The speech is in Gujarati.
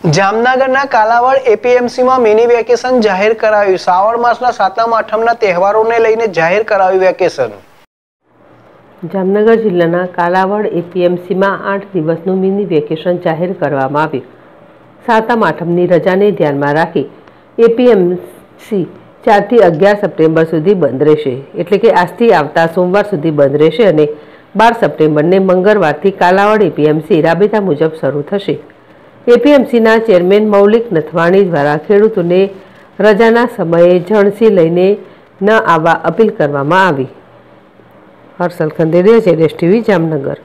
જામનગરના કાલાવડ એપીએમસીમાં મિની વેકેશન જાહેર કરાયું. શ્રાવણ માસના સાતમ આઠમના તહેવારોને લઈને જાહેર કરાયું વેકેશન. જામનગર જિલ્લાના કાલાવડ એપીએમસીમાં આઠ દિવસનું મિની વેકેશન જાહેર કરવામાં આવ્યું. સાતમ આઠમની રજાને ધ્યાનમાં રાખી એપીએમસી ચારથી અગિયાર સપ્ટેમ્બર સુધી બંધ રહેશે. એટલે કે આજથી આવતા સોમવાર સુધી બંધ રહેશે અને બાર સપ્ટેમ્બરને મંગળવારથી કાલાવડ એપીએમસી રાબેતા મુજબ શરૂ થશે. એપીએમસીના ચેરમેન મૌલિક નથવાણી દ્વારા ખેડૂતોને રજાના સમયે જણસી લઈને ન આવવા અપીલ કરવામાં આવી. હર્ષલ ખંદેરિયા જેડેશ ટીવી, જામનગર.